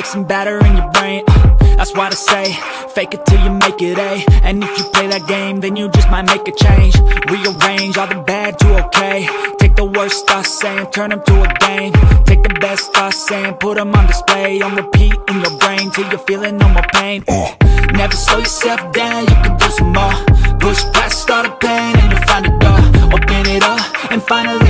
like some batter in your brain. Uh, That's why I say, fake it till you make it A. And if you play that game, then you just might make a change. Rearrange all the bad to okay. Take the worst thoughts saying, turn them to a game. Take the best thoughts saying, put them on display. On repeat in your brain till you're feeling no more pain. Uh, Never slow yourself down, you can do some more. Push past all the pain and you'll find a door. Open it up and finally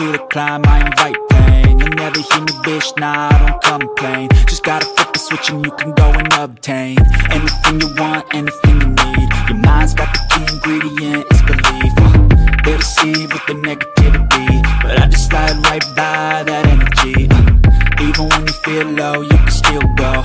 through the climb, I invite pain. You'll never hear me, bitch, nah, I don't complain. Just gotta flip the switch and you can go and obtain anything you want, anything you need. Your mind's got the key ingredient, it's belief. Uh, They'll deceive with the negativity, but I just slide right by that energy. Uh, even when you feel low, you can still go.